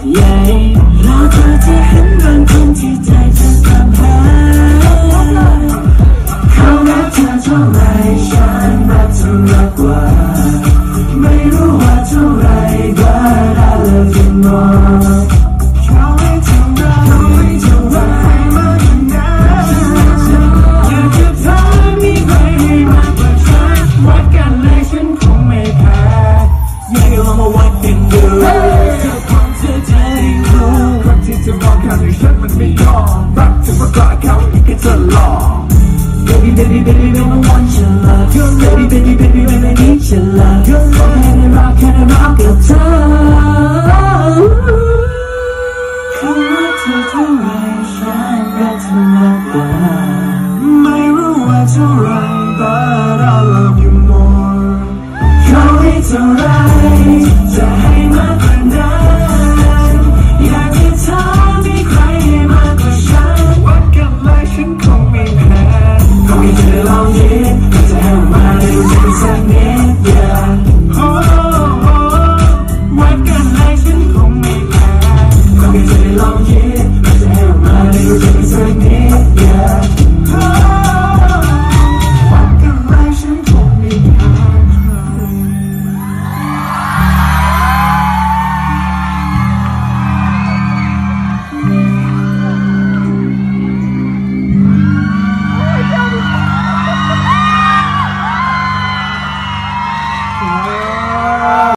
ใหเธอจะเห็นบางคนที่ใจจะตามหาเขารักเธอเท่าไรฉัน county with me on Rock to my clock, how it gets along Baby, baby, baby, baby, want your love. Your Baby, baby, baby, baby, need your love. Your Go ahead and rock, can and rock your time? Come on, take the right, shine, that's another My room's alright, but I love you more. Come, it's alright